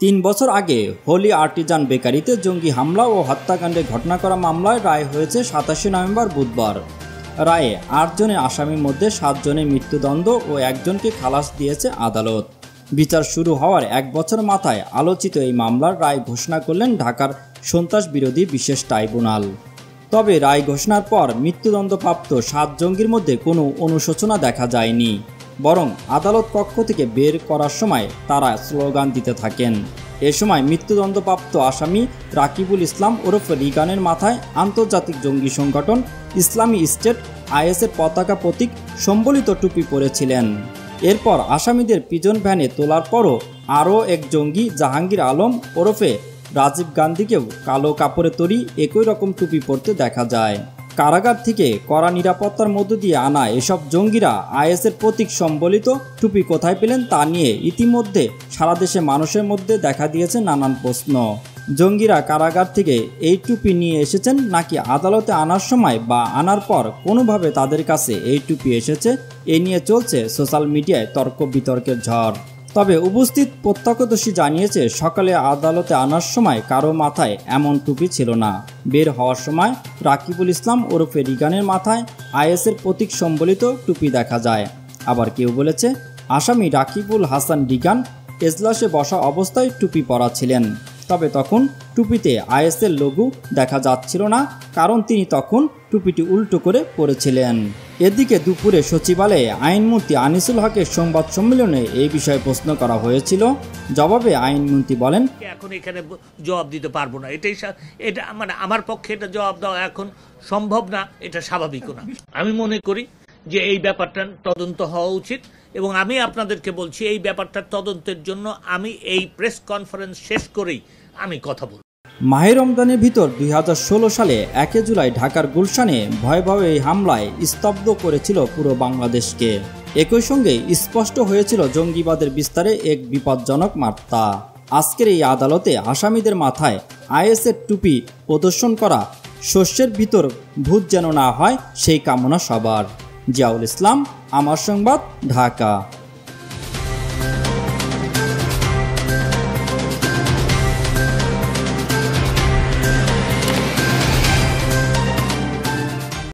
তিন বছর আগে হোলি আর্টিজান বেকারিতে জঙ্গি হামলা ও হত্যাকাণ্ডে ঘটনা করা মামলায় রায় হয়েছে সাতাশে নভেম্বর বুধবার। রায়ে আটজনের আসামির মধ্যে সাতজনের মৃত্যুদণ্ড ও একজনকে খালাস দিয়েছে আদালত। বিচার শুরু হওয়ার এক বছর মাথায় আলোচিত এই মামলার রায় ঘোষণা করলেন ঢাকার সন্ত্রাস বিরোধী বিশেষ ট্রাইব্যুনাল। তবে রায় ঘোষণার পর মৃত্যুদণ্ডপ্রাপ্ত সাত জঙ্গির মধ্যে কোনো অনুশোচনা দেখা যায়নি। বরং আদালত কক্ষ থেকে বের করার সময় তারা স্লোগান দিতে থাকেন। এ সময় মৃত্যুদণ্ডপ্রাপ্ত আসামি রাকিবুল ইসলাম ওরফ রিগানের মাথায় আন্তর্জাতিক জঙ্গি সংগঠন ইসলামী স্টেট আইএসের পতাকা প্রতীক সম্বলিত টুপি পরেছিলেন। এরপর আসামিদের পিজন ভ্যানে তোলার পরও আরও এক জঙ্গি জাহাঙ্গীর আলম ওরফে রাজীব গান্ধীকেও কালো কাপড়ে তৈরি একই রকম টুপি পরতে দেখা যায়। কারাগার থেকে কড়া নিরাপত্তার মধ্য দিয়ে আনা এসব জঙ্গিরা আইএসের প্রতীক সম্বলিত টুপি কোথায় পেলেন তা নিয়ে ইতিমধ্যে সারা দেশে মানুষের মধ্যে দেখা দিয়েছে নানান প্রশ্ন। জঙ্গিরা কারাগার থেকে এই টুপি নিয়ে এসেছেন নাকি আদালতে আনার সময় বা আনার পর কোনোভাবে তাদের কাছে এই টুপি এসেছে, এ নিয়ে চলছে সোশ্যাল মিডিয়ায় তর্ক বিতর্কের ঝড়। তবে উপস্থিত প্রত্যক্ষদর্শী জানিয়েছে, সকালে আদালতে আনার সময় কারও মাথায় এমন টুপি ছিল না। বের হওয়ার সময় রাকিবুল ইসলাম ওরফে রিগানের মাথায় আইএসের প্রতীক সম্বলিত টুপি দেখা যায়। আবার কেউ বলেছে, আসামি রাকিবুল হাসান রিগান এজলাসে বসা অবস্থায় টুপি পরা ছিলেন তবে তখন টুপিতে আইএসের লঘু দেখা যাচ্ছিল না, কারণ তিনি তখন টুপিটি উল্টো করে পড়েছিলেন এদিকে দুপুরে সচিবালয়ে আইনমন্ত্রী আনিসুল হকের সংবাদ সম্মেলনে এই বিষয়ে প্রশ্ন করা হয়েছিল। জবাবে আইনমন্ত্রী বলেন এখন এখানে জবাব দিতে পারব না? এটাই এটা মানে আমার পক্ষে এটা জবাব দেওয়া এখন সম্ভব না, এটা স্বাভাবিকও না। আমি মনে করি যে এই ব্যাপারটা তদন্ত হওয়া উচিত এবং আমি আপনাদেরকে বলছি, এই ব্যাপারটার তদন্তের জন্য আমি এই প্রেস কনফারেন্স শেষ করেই আমি কথা বলব। মাহে রমজানের ভিতর দুই হাজার ষোলো সালে একে জুলাই ঢাকার গুলশানে ভয়াবহ এই হামলায় স্তব্ধ করেছিল পুরো বাংলাদেশকে। একই সঙ্গে স্পষ্ট হয়েছিল জঙ্গিবাদের বিস্তারে এক বিপজ্জনক মাত্রা আজকের এই আদালতে আসামিদের মাথায় আইএসের টুপি প্রদর্শন করা শস্যের ভিতর ভূত যেন না হয় সেই কামনা সবার। জিয়াউল ইসলাম, আমার সংবাদ, ঢাকা।